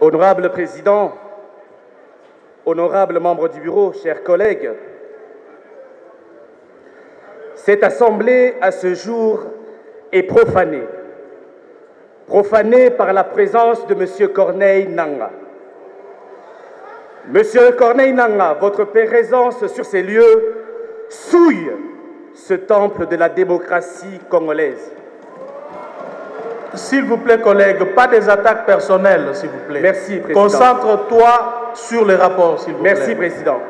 Honorable Président, honorables membres du Bureau, chers collègues, cette Assemblée, à ce jour, est profanée. Profanée par la présence de M. Corneille Nanga. Monsieur Corneille Nanga, votre présence sur ces lieux souille ce temple de la démocratie congolaise. S'il vous plaît, collègues, pas des attaques personnelles, s'il vous plaît. Merci, Président. Concentre-toi sur les rapports, s'il vous Merci, plaît. Président.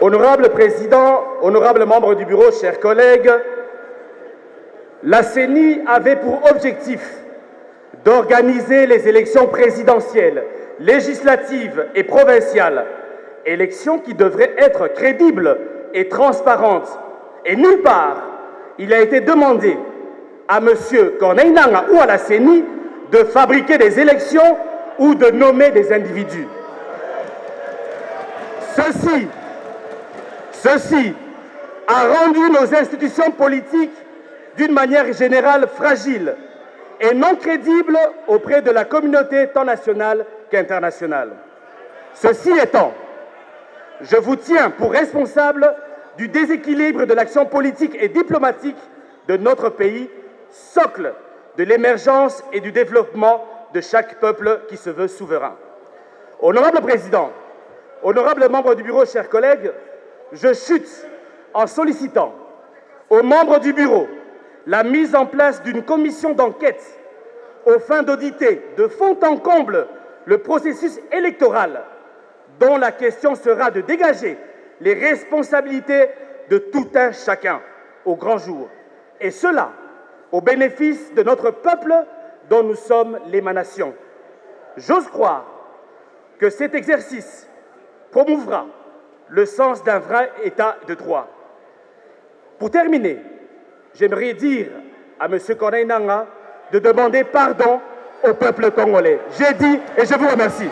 Honorable Président, honorables membres du Bureau, chers collègues, la CENI avait pour objectif d'organiser les élections présidentielles, législatives et provinciales, élections qui devraient être crédibles et transparentes. Et nulle part, il a été demandé à M. Corneille Nanga ou à la CENI de fabriquer des élections ou de nommer des individus. Ceci, ceci a rendu nos institutions politiques d'une manière générale fragiles et non crédibles auprès de la communauté tant nationale qu'internationale. Ceci étant, je vous tiens pour responsable du déséquilibre de l'action politique et diplomatique de notre pays, socle de l'émergence et du développement de chaque peuple qui se veut souverain. Honorable Président, honorables membres du Bureau, chers collègues, je chute en sollicitant aux membres du Bureau la mise en place d'une commission d'enquête aux fins d'auditer de fond en comble le processus électoral dont la question sera de dégager les responsabilités de tout un chacun au grand jour. Et cela au bénéfice de notre peuple dont nous sommes l'émanation. J'ose croire que cet exercice promouvra le sens d'un vrai état de droit. Pour terminer, j'aimerais dire à M. Corneille Nanga de demander pardon au peuple congolais. J'ai dit et je vous remercie.